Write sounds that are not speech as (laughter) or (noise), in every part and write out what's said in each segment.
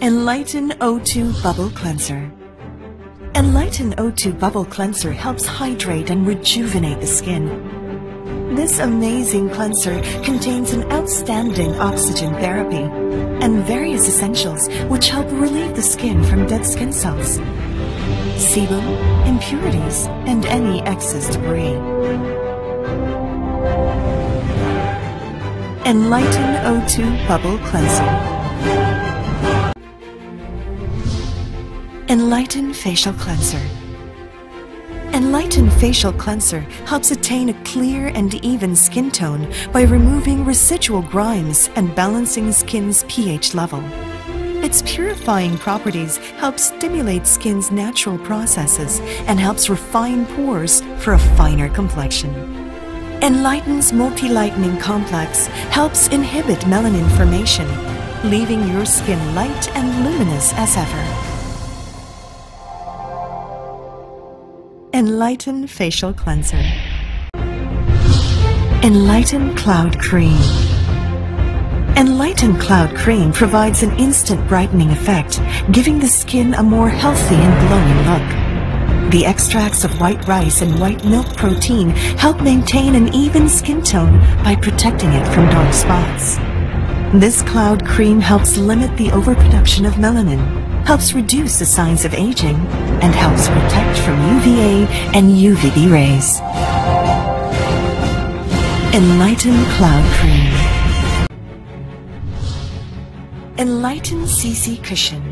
Enlighten O2 Bubble Cleanser. Enlighten O2 Bubble Cleanser helps hydrate and rejuvenate the skin. This amazing cleanser contains an outstanding oxygen therapy and various essentials which help relieve the skin from dead skin cells, sebum, impurities, and any excess debris. Enlighten O2 Bubble Cleanser. Enlighten Facial Cleanser. Enlighten Facial Cleanser helps attain a clear and even skin tone by removing residual grimes and balancing skin's pH level. Its purifying properties help stimulate skin's natural processes and helps refine pores for a finer complexion. Enlighten's Multi-Lightening Complex helps inhibit melanin formation, leaving your skin light and luminous as ever. Enlighten Facial Cleanser. Enlighten Cloud Cream. Enlighten Cloud Cream provides an instant brightening effect, giving the skin a more healthy and glowing look. The extracts of white rice and white milk protein help maintain an even skin tone by protecting it from dark spots. This cloud cream helps limit the overproduction of melanin, helps reduce the signs of aging, and helps protect from UVA and UVB rays. Enlighten Cloud Cream. Enlighten CC Cushion.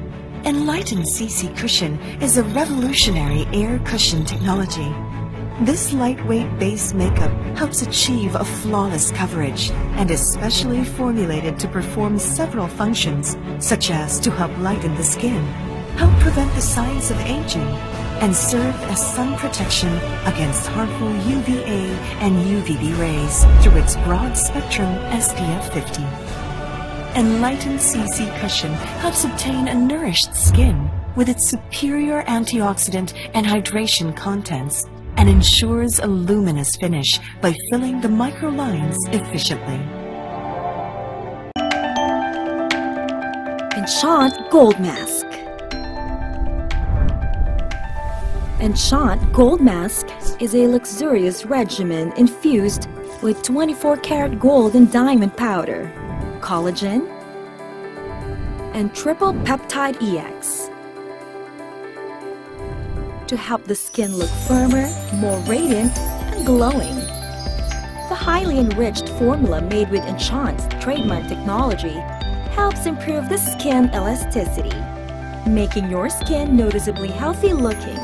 Enlighten CC Cushion is a revolutionary air cushion technology this lightweight base makeup helps achieve a flawless coverage and is specially formulated to perform several functions, such as to help lighten the skin, help prevent the signs of aging, and serve as sun protection against harmful UVA and UVB rays through its broad spectrum SPF 50. Enlightened CC Cushion helps obtain a nourished skin with its superior antioxidant and hydration contents and ensures a luminous finish by filling the micro lines efficiently. Enchant Gold Mask Enchant Gold Mask is a luxurious regimen infused with 24 karat gold and diamond powder, collagen, and triple peptide EX to help the skin look firmer, more radiant, and glowing. The highly enriched formula made with Enchant's trademark technology helps improve the skin elasticity, making your skin noticeably healthy looking.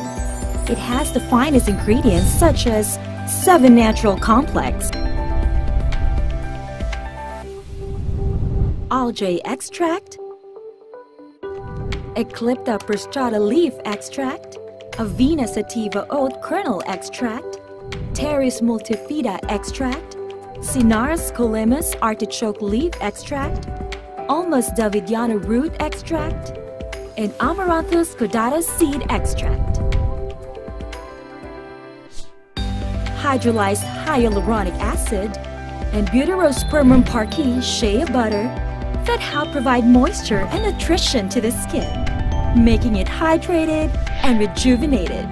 It has the finest ingredients such as 7 Natural Complex, algae extract, Eclipta prostrata leaf extract, Avena sativa oat kernel extract, Pteris multifida extract, Cynara scolymus artichoke leaf extract, Ulmus davidiana root extract, and Amaranthus caudatus seed extract. Hydrolyzed hyaluronic acid and Butyrospermum parkii shea butter that help provide moisture and nutrition to the skin making it hydrated and rejuvenated.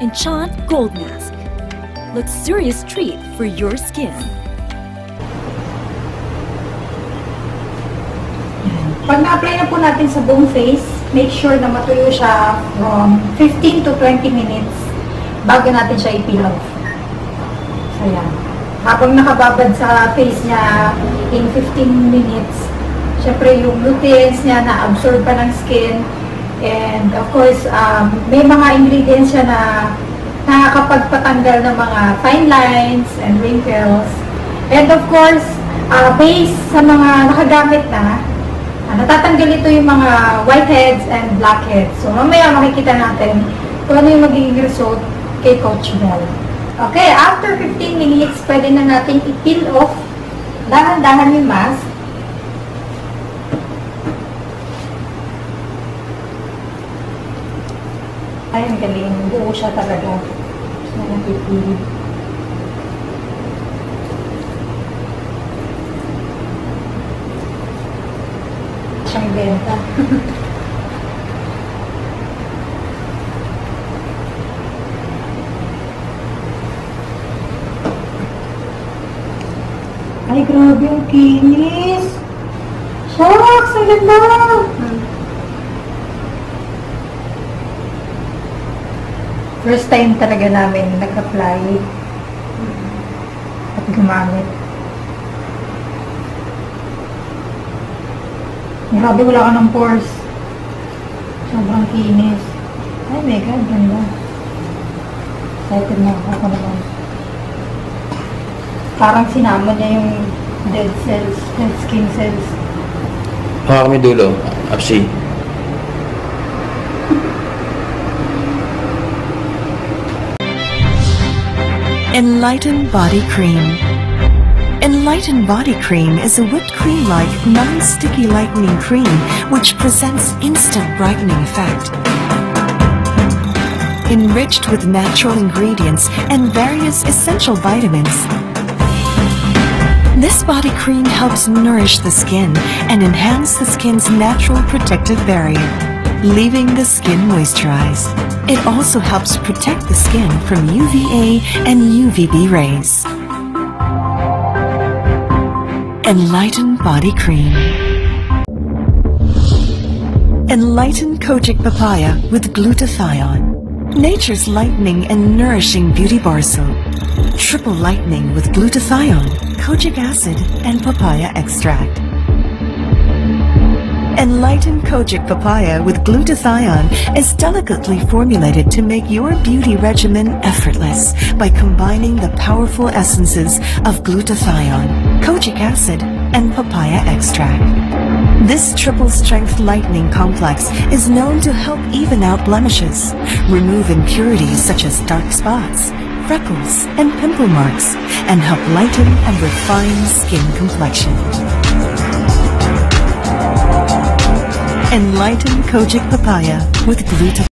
Enchant Gold Mask. Luxurious treat for your skin. Pag na-apply na po natin sa buong face, make sure na matuyo siya from 15 to 20 minutes bago natin siya i-peel off. So, yan habang nakababad sa face niya in 15 minutes, syempre yung nutrients niya na-absorb pa ng skin. And of course, um, may mga ingredients siya na nakakapagpatanggal ng mga fine lines and wrinkles. And of course, uh, based sa mga nakagamit na, uh, natatanggal ito yung mga whiteheads and blackheads. So mamaya makikita natin kung ano yung magiging result kay Coach Bell. Okay, after 15 minutes, pwede na natin i-peel off dahan-dahan yung mask. Ay, ang galing. Buo siya talaga. Siya nagpipili. Siyang benta. (laughs) Ay, grabe ang kinis. Shucks, ang ganda. First time talaga namin nag-apply at gumamit. Grabe, wala ka ng pores. Sobrang kinis. Ay, my God, ganda. Excited na ako naman. Parang sinama niya yung dead cells, dead skin cells. Baka kami dulo. Apsi. Enlighten Body Cream. Enlighten Body Cream is a whipped cream-like, non-sticky lightening cream which presents instant brightening effect. Enriched with natural ingredients and various essential vitamins. This body cream helps nourish the skin and enhance the skin's natural protective barrier, leaving the skin moisturized. It also helps protect the skin from UVA and UVB rays. Enlighten Body Cream. Enlighten Kojic Papaya with Glutathione. Nature's lightening and nourishing beauty bar soap. Triple lightening with glutathione, kojic acid, and papaya extract. Enlighten Kojic Papaya with glutathione is delicately formulated to make your beauty regimen effortless by combining the powerful essences of glutathione, kojic acid, and papaya extract. This triple strength lightening complex is known to help even out blemishes, remove impurities such as dark spots, freckles, and pimple marks, and help lighten and refine skin complexion. Enlighten Kojic Papaya with glutathione.